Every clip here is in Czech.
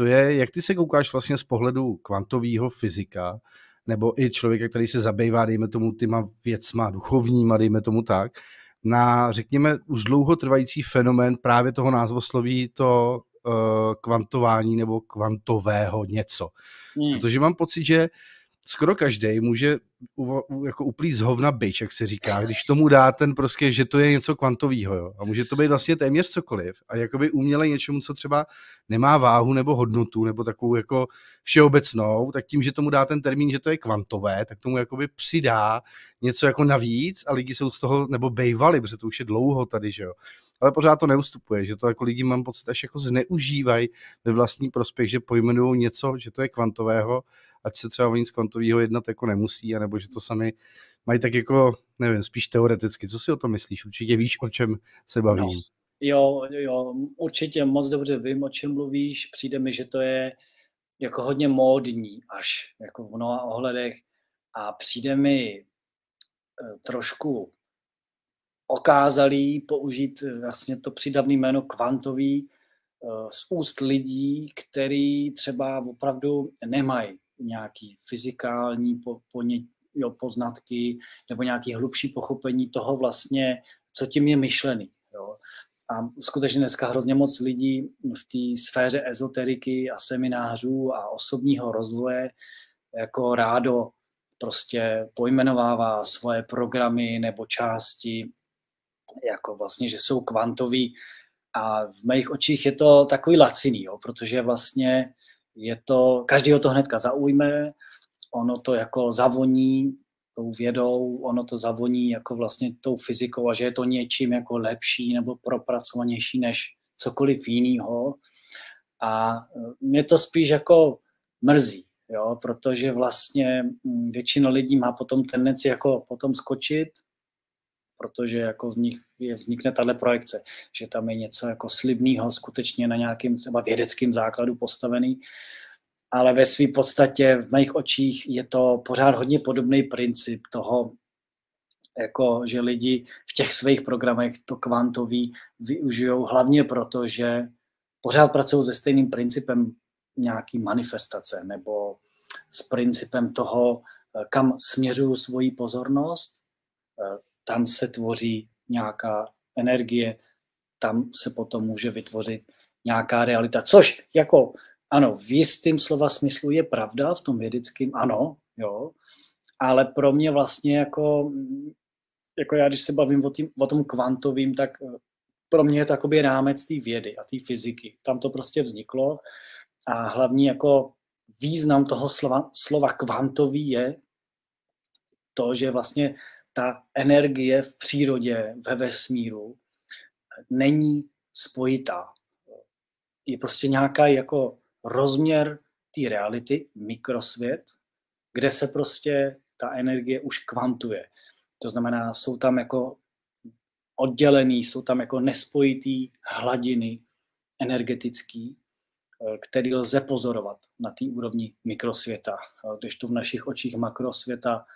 To je, jak ty se koukáš vlastně z pohledu kvantového fyzika, nebo i člověka, který se zabývá, dejme tomu, tyma věcma duchovníma, dejme tomu tak, na, řekněme, už dlouho trvající fenomén právě toho názvosloví to uh, kvantování nebo kvantového něco. Hmm. Protože mám pocit, že skoro každý může u, u, jako uplít z hovna byč, jak se říká, když tomu dá ten prostě, že to je něco kvantového, jo. A může to být vlastně téměř cokoliv. A jakoby uměle něčemu, co třeba nemá váhu nebo hodnotu, nebo takovou jako všeobecnou, tak tím, že tomu dá ten termín, že to je kvantové, tak tomu jakoby přidá něco jako navíc a lidi jsou z toho, nebo bejvali, protože to už je dlouho tady, že jo ale pořád to neustupuje, že to jako lidi mám pocit až jako zneužívají ve vlastní prospěch, že pojmenují něco, že to je kvantového, ať se třeba o nic kvantového jednat jako nemusí, anebo že to sami mají tak jako, nevím, spíš teoreticky. Co si o tom myslíš? Určitě víš, o čem se bavím. No. Jo, jo, určitě moc dobře vím, o čem mluvíš. Přijde mi, že to je jako hodně módní až jako v mnoha ohledech a přijde mi eh, trošku okázalý použít eh, vlastně to přidavné jméno kvantový eh, z úst lidí, který třeba opravdu nemají nějaký fyzikální po, po ně, jo, poznatky nebo nějaký hlubší pochopení toho vlastně, co tím je myšlený. Jo. A skutečně dneska hrozně moc lidí v té sféře ezoteriky a seminářů a osobního rozvoje jako rádo prostě pojmenovává svoje programy nebo části jako vlastně, že jsou kvantoví a v mých očích je to takový laciný, jo, protože vlastně je to, každý ho to hnedka zaujme, ono to jako zavoní tou vědou, ono to zavoní jako vlastně tou fyzikou a že je to něčím jako lepší nebo propracovanější než cokoliv jiného. A e, mě to spíš jako mrzí, jo, protože vlastně mm, většina lidí má potom tendenci jako potom skočit protože jako v nich je, vznikne tahle projekce, že tam je něco jako slibného, skutečně na nějakým třeba vědeckým základu postavený, ale ve své podstatě v mých očích je to pořád hodně podobný princip toho, jako že lidi v těch svých programech to kvantový využijou hlavně proto, že pořád pracují se stejným principem nějaký manifestace nebo s principem toho, kam směřuju svoji pozornost, tam se tvoří nějaká energie, tam se potom může vytvořit nějaká realita, což jako ano, v jistým slova smyslu je pravda, v tom vědeckém ano, jo, ale pro mě vlastně jako, jako já, když se bavím o, tým, o tom kvantovým, tak pro mě je to jakoby rámec té vědy a té fyziky. Tam to prostě vzniklo a hlavní jako význam toho slova, slova kvantový je to, že vlastně ta energie v přírodě, ve vesmíru není spojitá. Je prostě nějaká jako rozměr té reality, mikrosvět, kde se prostě ta energie už kvantuje. To znamená, jsou tam jako oddělený, jsou tam jako nespojitý hladiny energetický, který lze pozorovat na té úrovni mikrosvěta. Když tu v našich očích makrosvěta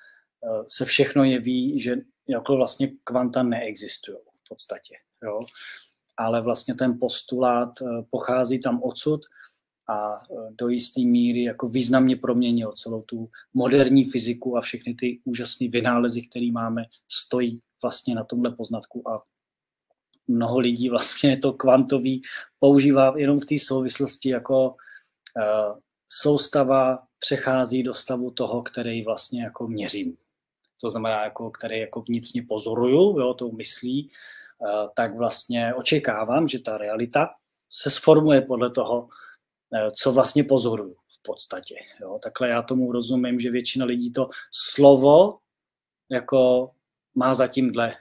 se všechno jeví, že jako vlastně kvanta neexistují v podstatě. Jo? Ale vlastně ten postulát eh, pochází tam odsud a eh, do jisté míry jako významně proměnil celou tu moderní fyziku a všechny ty úžasné vynálezy, které máme, stojí vlastně na tomhle poznatku a mnoho lidí vlastně to kvantový používá jenom v té souvislosti jako soustava přechází do stavu toho, který vlastně jako měřím to znamená, jako, který jako vnitřně pozoruju, jo, tou myslí, eh, tak vlastně očekávám, že ta realita se sformuje podle toho, eh, co vlastně pozoruju v podstatě. Jo. Takhle já tomu rozumím, že většina lidí to slovo jako má zatím dle,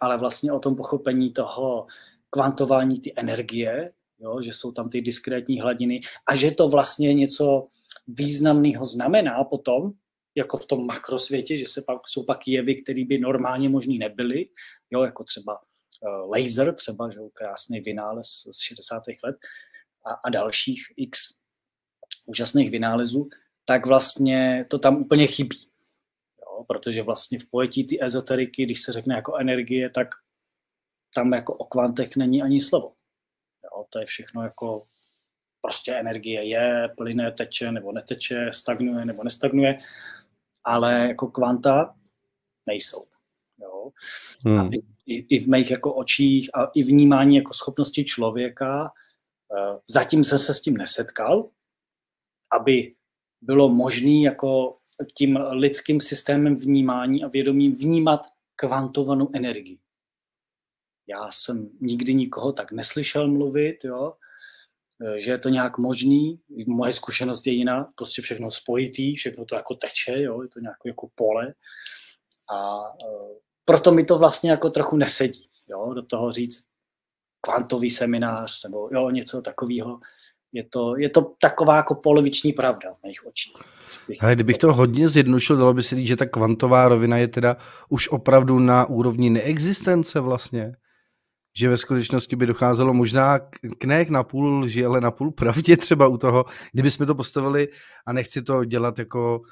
ale vlastně o tom pochopení toho kvantování ty energie, jo, že jsou tam ty diskrétní hladiny a že to vlastně něco významného znamená potom, jako v tom makrosvětě, že se pak, jsou pak jevy, které by normálně možný nebyly, jo, jako třeba uh, laser, třeba že krásný vynález z 60. let a, a dalších x úžasných vynálezů, tak vlastně to tam úplně chybí. Jo, protože vlastně v pojetí ty ezoteriky, když se řekne jako energie, tak tam jako o kvantech není ani slovo. Jo, to je všechno jako prostě energie je, plyne, teče nebo neteče, stagnuje nebo nestagnuje, ale jako kvanta nejsou. Jo? Hmm. A i, i v mých jako očích a i vnímání jako schopnosti člověka, uh, zatím jsem se s tím nesetkal, aby bylo možné jako tím lidským systémem vnímání a vědomím vnímat kvantovanou energii. Já jsem nikdy nikoho tak neslyšel mluvit, jo, že je to nějak možný. Moje zkušenost je jiná, prostě všechno spojitý, všechno to jako teče, jo, je to nějaké jako pole. A uh, proto mi to vlastně jako trochu nesedí, jo, do toho říct kvantový seminář nebo jo, něco takového. Je to, je to taková jako poloviční pravda v mých očích. Ale kdybych to hodně zjednodušil, dalo by se říct, že ta kvantová rovina je teda už opravdu na úrovni neexistence vlastně že ve skutečnosti by docházelo možná k ne na půl lži, ale na půl pravdě třeba u toho, kdyby jsme to postavili a nechci to dělat jako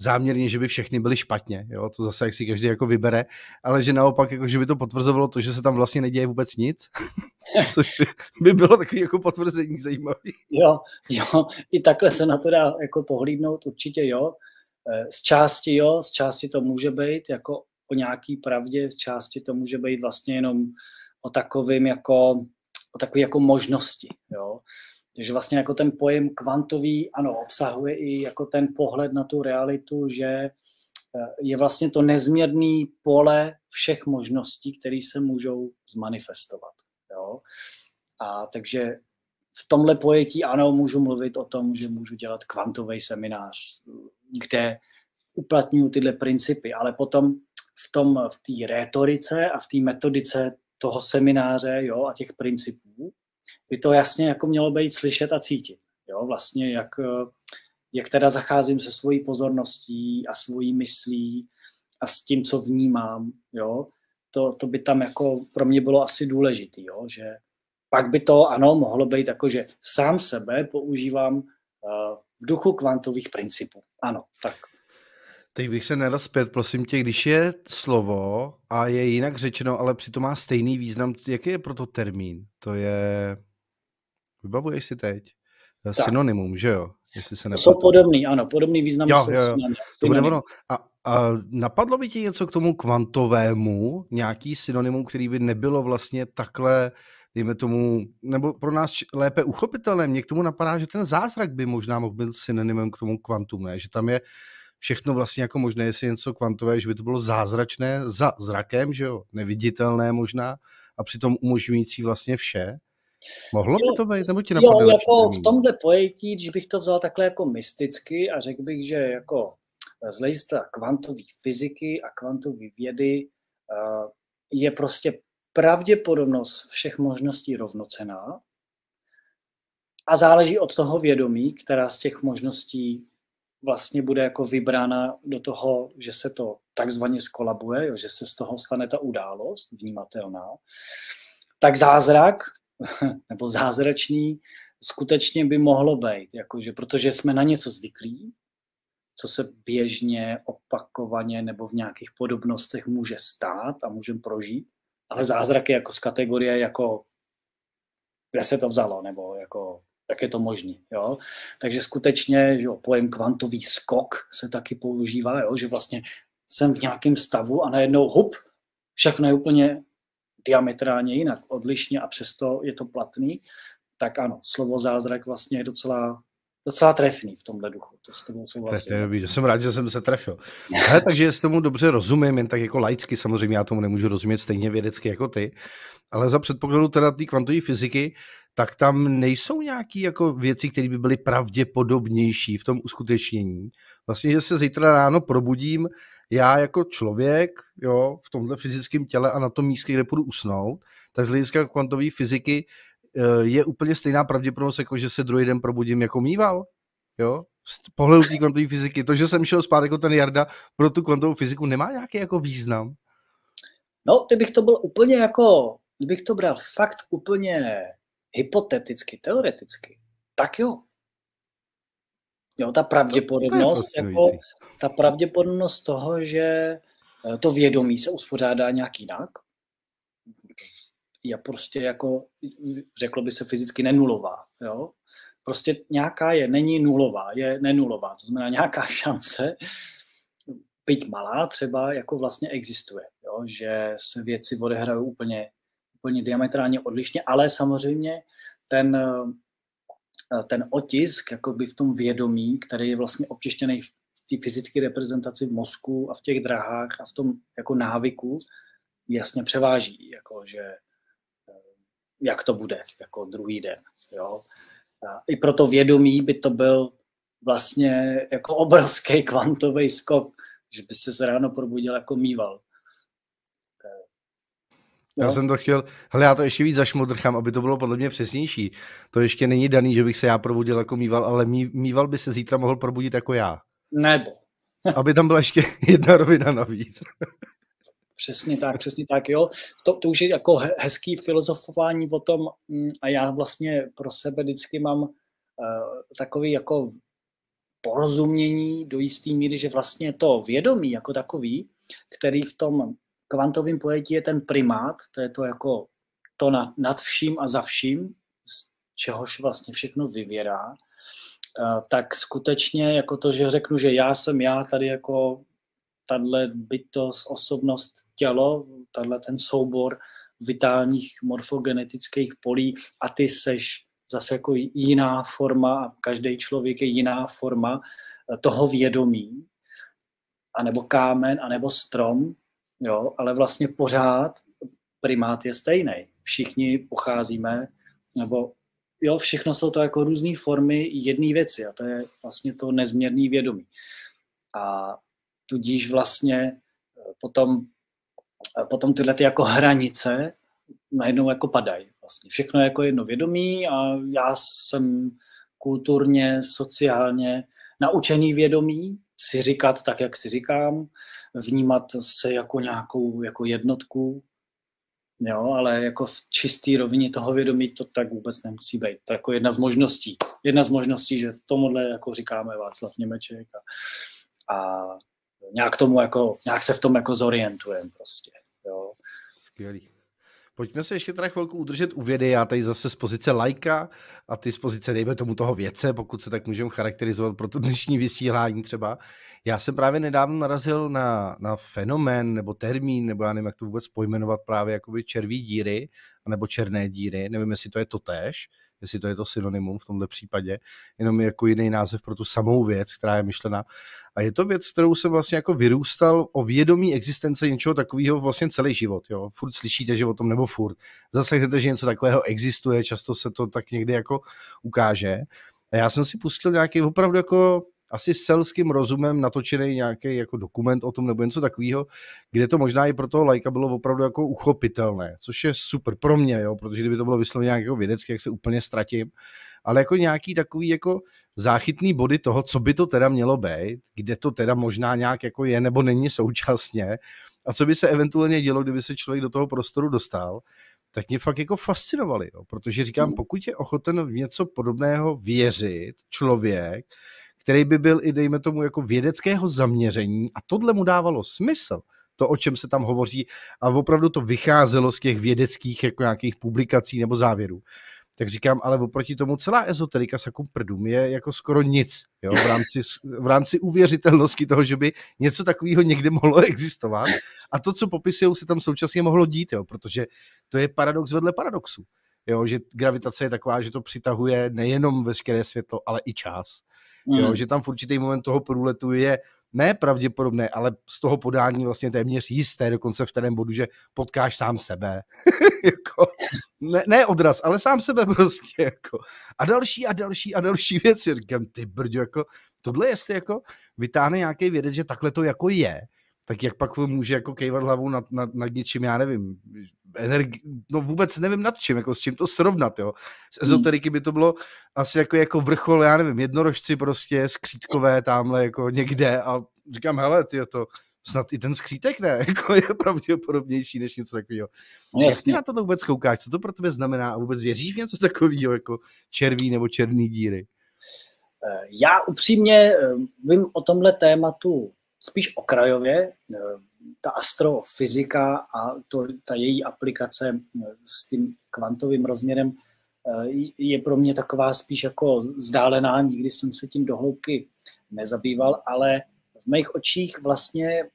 záměrně, že by všechny byly špatně, jo, to zase jak si každý jako vybere, ale že naopak, jako, že by to potvrzovalo to, že se tam vlastně neděje vůbec nic, což by, by bylo takový jako potvrzení zajímavý. Jo, jo, i takhle se na to dá jako pohlídnout, určitě jo, eh, z části jo, z části to může být jako o nějaký pravdě, z části to může být vlastně jenom o takovým jako, o takové jako možnosti, jo. Takže vlastně jako ten pojem kvantový, ano, obsahuje i jako ten pohled na tu realitu, že eh, je vlastně to nezměrný pole všech možností, které se můžou zmanifestovat. Jo? A takže v tomhle pojetí ano, můžu mluvit o tom, že můžu dělat kvantový seminář, kde uplatňuju tyhle principy, ale potom v tom, v té rétorice a v té metodice toho semináře jo, a těch principů, by to jasně jako mělo být slyšet a cítit. Jo, vlastně jak, jak teda zacházím se svojí pozorností a svojí myslí a s tím, co vnímám, jo, to, to by tam jako pro mě bylo asi důležitý, jo, že pak by to, ano, mohlo být jako, že sám sebe používám uh, v duchu kvantových principů. Ano, tak Teď bych se nedal zpět, prosím tě, když je slovo a je jinak řečeno, ale přitom má stejný význam, jaký je pro to termín? To je, vybavuješ si teď? Tak. Synonymum, že jo? Jestli se Jsou podobný, ano, podobný význam jo, jo, jo. To bude ono. A, a napadlo by ti něco k tomu kvantovému, nějaký synonymum, který by nebylo vlastně takhle, dejme tomu, nebo pro nás lépe uchopitelné. Mně k tomu napadá, že ten zázrak by možná mohl být synonymem k tomu kvantum, ne? Že tam je všechno vlastně jako možné, jestli něco kvantové, že by to bylo zázračné za zrakem, že jo, neviditelné možná a přitom umožňující vlastně vše. Mohlo by to být, nebo ti napadne? Jo, jako v tomhle pojetí, když bych to vzal takhle jako mysticky a řekl bych, že jako z hlediska kvantové fyziky a kvantové vědy je prostě pravděpodobnost všech možností rovnocená a záleží od toho vědomí, která z těch možností vlastně bude jako vybrána do toho, že se to takzvaně skolabuje, jo, že se z toho stane ta událost vnímatelná, tak zázrak nebo zázračný skutečně by mohlo být, jakože, protože jsme na něco zvyklí, co se běžně, opakovaně nebo v nějakých podobnostech může stát a můžeme prožít, ale zázrak je jako z kategorie jako kde se to vzalo, nebo jako jak je to možné. Jo? Takže skutečně že jo, pojem kvantový skok se taky používá, jo? že vlastně jsem v nějakém stavu a najednou hup, všechno je úplně diametrálně jinak, odlišně a přesto je to platný, tak ano, slovo zázrak vlastně je docela docela trefný v tomhle duchu. To s tebou souhlasím. To, to jsem rád, že jsem se trefil. He, takže s tomu dobře rozumím, jen tak jako laicky, samozřejmě já tomu nemůžu rozumět stejně vědecky jako ty, ale za předpokladu teda té kvantové fyziky, tak tam nejsou nějaké jako věci, které by byly pravděpodobnější v tom uskutečnění. Vlastně, že se zítra ráno probudím, já jako člověk, jo, v tomhle fyzickém těle a na tom místě, kde půjdu usnout, tak z hlediska kvantové fyziky je úplně stejná pravděpodobnost, jako že se druhý den probudím jako mýval. Jo? Z pohledu té kvantové fyziky. To, že jsem šel spát jako ten Jarda, pro tu kvantovou fyziku nemá nějaký jako význam. No, kdybych to byl úplně jako, kdybych to bral fakt úplně hypoteticky, teoreticky, tak jo. Jo, ta pravděpodobnost, to, to jako, ta pravděpodobnost toho, že eh, to vědomí se uspořádá nějak jinak, je prostě jako, řeklo by se fyzicky nenulová, jo? prostě nějaká je, není nulová, je nenulová. To znamená nějaká šance, byť malá třeba, jako vlastně existuje. Jo? Že se věci odehrají úplně, úplně diametrálně odlišně, ale samozřejmě ten, ten otisk jakoby v tom vědomí, který je vlastně občištěný v té fyzické reprezentaci v mozku a v těch drahách a v tom jako návyku, jasně převáží, jako že jak to bude jako druhý den. Jo? A I pro to vědomí by to byl vlastně jako obrovský kvantový skok, že by se ráno probudil jako mýval. Já jsem to chtěl, hele, já to ještě víc zašmodrchám, aby to bylo podle mě přesnější. To ještě není daný, že bych se já probudil jako mýval, ale mý, mýval by se zítra mohl probudit jako já. Nebo. aby tam byla ještě jedna rovina navíc. Přesně tak, přesně tak, jo. To, to už je jako hezký filozofování o tom mm, a já vlastně pro sebe vždycky mám uh, takový jako porozumění do jisté míry, že vlastně to vědomí jako takový, který v tom kvantovém pojetí je ten primát, to je to jako to nad, nad vším a za vším, z čehož vlastně všechno vyvěrá, uh, tak skutečně jako to, že řeknu, že já jsem já tady jako tahle bytost, osobnost, tělo, tahle ten soubor vitálních morfogenetických polí a ty seš zase jako jiná forma a každý člověk je jiná forma eh, toho vědomí, anebo kámen, anebo strom, jo, ale vlastně pořád primát je stejný. Všichni pocházíme, nebo jo, všechno jsou to jako různé formy jedné věci a to je vlastně to nezměrné vědomí. A tudíž vlastně eh, potom, eh, potom tyhle ty jako hranice najednou jako padají. Vlastně všechno je jako jedno vědomí a já jsem kulturně, sociálně naučený vědomí si říkat tak, jak si říkám, vnímat se jako nějakou jako jednotku, jo, ale jako v čisté rovině toho vědomí to tak vůbec nemusí být. To je jako jedna z možností. Jedna z možností, že tomuhle jako říkáme Václav Němeček a, a nějak tomu jako, nějak se v tom jako zorientujeme prostě. Jo. Skvělý. Pojďme se ještě teda chvilku udržet u vědy, já tady zase z pozice lajka a ty z pozice, dejme tomu toho věce, pokud se tak můžeme charakterizovat pro to dnešní vysílání třeba. Já jsem právě nedávno narazil na, na fenomén nebo termín, nebo já nevím, jak to vůbec pojmenovat právě jakoby červí díry, nebo černé díry, nevím, jestli to je to tež, jestli to je to synonymum v tomto případě, jenom jako jiný název pro tu samou věc, která je myšlena. A je to věc, kterou jsem vlastně jako vyrůstal o vědomí existence něčeho takového vlastně celý život. Jo? Furt slyšíte, že o tom nebo furt. Zaslechnete, že něco takového existuje, často se to tak někdy jako ukáže. A já jsem si pustil nějaký opravdu jako asi selským rozumem natočený nějaký jako dokument o tom nebo něco takového, kde to možná i pro toho lajka bylo opravdu jako uchopitelné, což je super pro mě, jo, protože kdyby to bylo vysloveně nějak jako vědecky, jak se úplně ztratím, ale jako nějaký takový jako záchytný body toho, co by to teda mělo být, kde to teda možná nějak jako je nebo není současně a co by se eventuálně dělo, kdyby se člověk do toho prostoru dostal, tak mě fakt jako fascinovali, jo, protože říkám, hmm. pokud je ochoten v něco podobného věřit člověk, který by byl i, dejme tomu, jako vědeckého zaměření a tohle mu dávalo smysl, to, o čem se tam hovoří a opravdu to vycházelo z těch vědeckých jako nějakých publikací nebo závěrů. Tak říkám, ale oproti tomu celá ezoterika sakum prdům je jako skoro nic jo, v, rámci, v rámci uvěřitelnosti toho, že by něco takového někde mohlo existovat. A to, co popisují, se tam současně mohlo dít, jo, protože to je paradox vedle paradoxu. Jo, že gravitace je taková, že to přitahuje nejenom veškeré světlo, ale i čas. Mm. Jo, že tam v určitý moment toho průletu je ne pravděpodobné, ale z toho podání vlastně téměř jisté, dokonce v kterém bodu, že potkáš sám sebe. jako, ne, ne odraz, ale sám sebe prostě. Jako. A další a další a další věci. Říkám, ty brďo, jako, tohle jestli jako vytáhne nějaký vědec, že takhle to jako je, tak jak pak může jako kejvat hlavou nad, nad, nad něčím, já nevím, energi- no vůbec nevím nad čím, jako s čím to srovnat, jo. Z hmm. ezoteriky by to bylo asi jako, jako vrchol, já nevím, jednorožci prostě, skřítkové tamhle jako někde a říkám, hele, ty to snad i ten skřítek ne, jako je pravděpodobnější než něco takového. No, Jak ty na to vůbec koukáš, co to pro tebe znamená a vůbec věříš v něco takového, jako červí nebo černý díry? Eh, já upřímně eh, vím o tomhle tématu spíš okrajově. Eh, ta astrofyzika a to, ta její aplikace s tím kvantovým rozměrem je pro mě taková spíš jako vzdálená, nikdy jsem se tím dohloubky nezabýval, ale v mých očích vlastně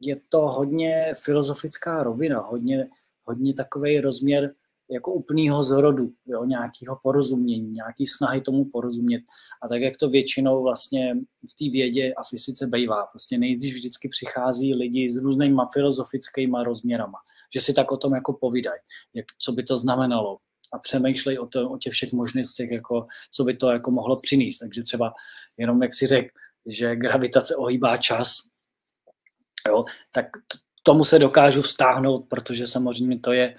je to hodně filozofická rovina, hodně, hodně takový rozměr jako úplného zrodu, jo, nějakého porozumění, nějaký snahy tomu porozumět. A tak, jak to většinou vlastně v té vědě a fyzice bývá. Prostě nejdřív vždycky přichází lidi s různýma filozofickými rozměrama, že si tak o tom jako povídají, jak, co by to znamenalo a přemýšlej o, to, o těch všech možnostech, jako, co by to jako mohlo přinést. Takže třeba jenom, jak si řekl, že gravitace ohýbá čas, jo, tak tomu se dokážu vztáhnout, protože samozřejmě to je,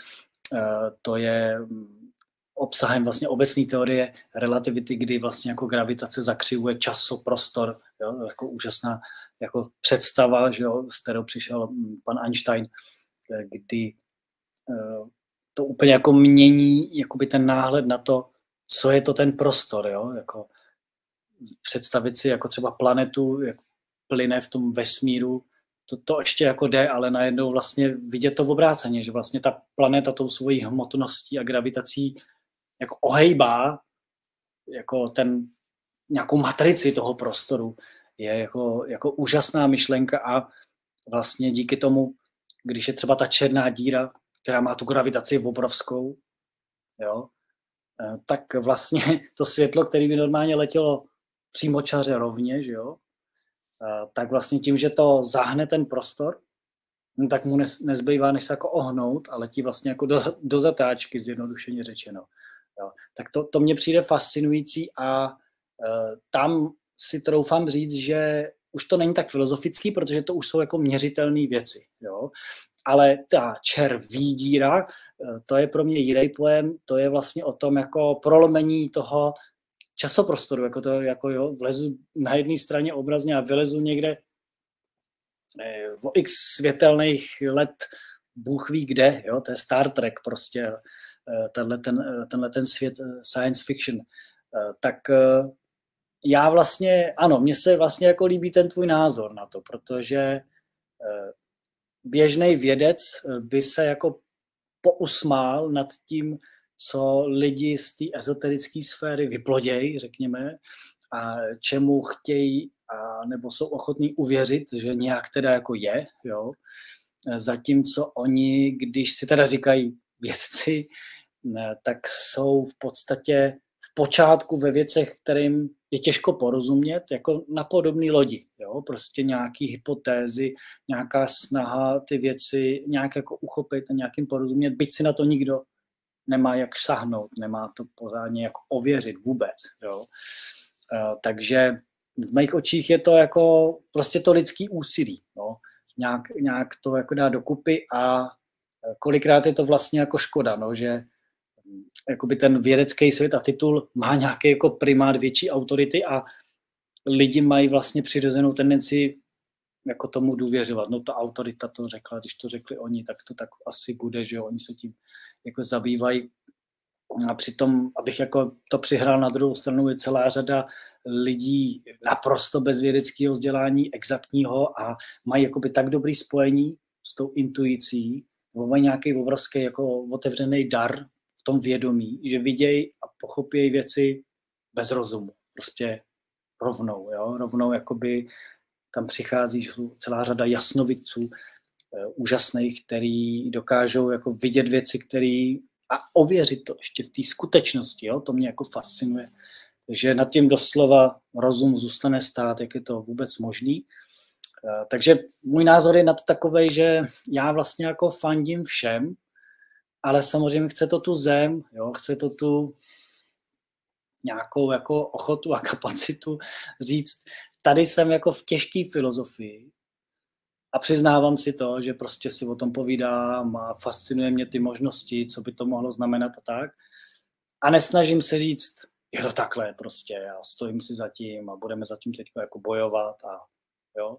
to je mm, obsahem vlastně obecné teorie relativity, kdy vlastně jako gravitace zakřivuje časoprostor, jo, jako úžasná jako představa, že jo, s kterou přišel mm, pan Einstein, eh, kdy eh, to úplně jako mění jakoby ten náhled na to, co je to ten prostor, jo, jako představit si jako třeba planetu, jak plyne v tom vesmíru, to, to ještě jako jde, ale najednou vlastně vidět to v obráceně, že vlastně ta planeta tou svojí hmotností a gravitací jako ohejbá jako ten, nějakou matrici toho prostoru. Je jako, jako úžasná myšlenka a vlastně díky tomu, když je třeba ta černá díra, která má tu gravitaci obrovskou, jo, eh, tak vlastně to světlo, které by normálně letělo přímo čaře rovně, že jo, tak vlastně tím, že to zahne ten prostor, no tak mu nezbývá, než se jako ohnout a letí vlastně jako do, do zatáčky, zjednodušeně řečeno. Jo. Tak to, to mně přijde fascinující a uh, tam si troufám říct, že už to není tak filozofický, protože to už jsou jako měřitelné věci. Jo? Ale ta červí díra, eh, to je pro mě jiný pojem, to je vlastně o tom jako prolomení toho časoprostoru, jako to, jako jo, vlezu na jedné straně obrazně a vylezu někde eh, o x světelných let, Bůh ví kde, jo, to je Star Trek prostě, eh, tenhle ten, tenhle ten svět science fiction, tak já vlastně, ano, mně se vlastně jako líbí ten tvůj názor na to, protože běžný vědec by se jako pousmál nad tím, co lidi z té ezoterické sféry vyplodějí, řekněme, a čemu chtějí a nebo jsou ochotní uvěřit, že nějak teda jako je, jo. Zatímco oni, když si teda říkají vědci, tak jsou v podstatě v počátku ve věcech, kterým je těžko porozumět, jako na podobné lodi. Jo? Prostě nějaký hypotézy, nějaká snaha ty věci nějak jako uchopit a nějakým porozumět, byť si na to nikdo nemá jak šahnout, nemá to pořádně jako ověřit vůbec. Jo? Uh, takže v mých očích je to jako prostě to lidský úsilí. Jo? Nějak, nějak to jako dá dokupy a kolikrát je to vlastně jako škoda, no, že jakoby ten vědecký svět a titul má nějaký jako primát větší autority a lidi mají vlastně přirozenou tendenci jako tomu důvěřovat. No ta autorita to řekla, když to řekli oni, tak to tak asi bude, že jo, oni se tím jako zabývají. A přitom, abych jako to přihrál na druhou stranu, je celá řada lidí naprosto bez vědeckého vzdělání, exaktního a mají jakoby tak dobrý spojení s tou intuicí, nebo mají nějaký obrovský jako otevřený dar tom vědomí, že vidějí a pochopí věci bez rozumu, prostě rovnou, jo? rovnou jakoby tam přichází celá řada jasnovidců e, úžasných, který dokážou jako vidět věci, které a ověřit to ještě v té skutečnosti, jo? to mě jako fascinuje, že nad tím doslova rozum zůstane stát, jak je to vůbec možný. E, takže můj názor je na to takový, že já vlastně jako fandím všem, ale samozřejmě chce to tu zem, jo, chce to tu nějakou jako ochotu a kapacitu říct, tady jsem jako v těžké filozofii a přiznávám si to, že prostě si o tom povídám a fascinuje mě ty možnosti, co by to mohlo znamenat a tak. A nesnažím se říct, je to takhle prostě, já stojím si za tím a budeme za tím teď jako bojovat a jo.